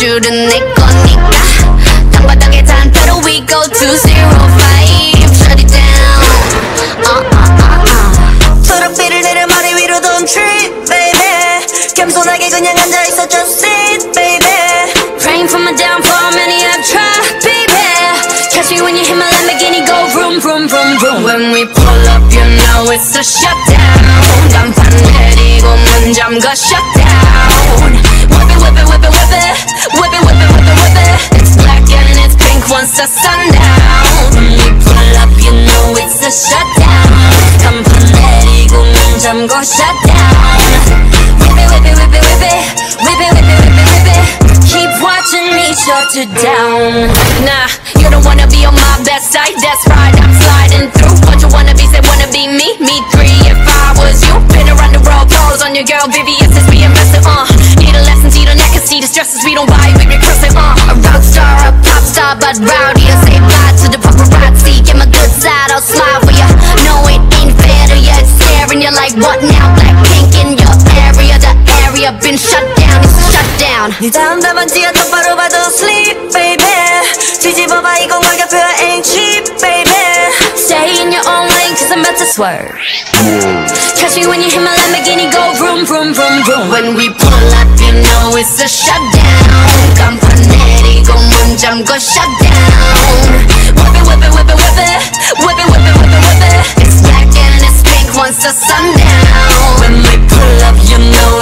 줄은 내 거니까 땅바닥에 단패로 we go to zero five shut it down uh, uh, uh, uh. 초록빛을 내려 머리 위로 don't trip baby 겸손하게 그냥 앉아있어 just sit baby Praying for my downfall, many have tried, baby. Catch me when you hit my Lamborghini, go vroom, vroom, vroom, vroom. When we pull up, you know it's a shutdown. 간판 내리고 문 잠가 shutdown. Whip once the sundown. When we pull up, you know it's a shutdown. 간판 내리고 go shut down. Whip it, whip it, whip it, whip it. Whip it, whip it, whip it, whip it. Keep watching me shut you down. Nah, you don't wanna be on my best side. That's right, I'm sliding through. What you wanna be, say wanna be me. Me three if I was you. Been around the world, calls on your girl Vivienne blood rowdy I say bye to the paparazzi. Get my good side, I'll smile for ya. No, it ain't fair to ya. It's staring you like what now? Blackpink in your area The area been shut down, it's shut down. 네 다음 답안지야 똑바로 봐도 sleep, baby. 뒤집어봐 이건 가격표 ain't cheap, baby. Stay in your own lane cause I'm about to swerve. Catch me when you hit my Lamborghini go vroom, vroom, vroom, vroom. When we pull up you know it's a shutdown. 간판에 이거 문 잠궈 shutdown it. It's the sundown. When we pull up, you know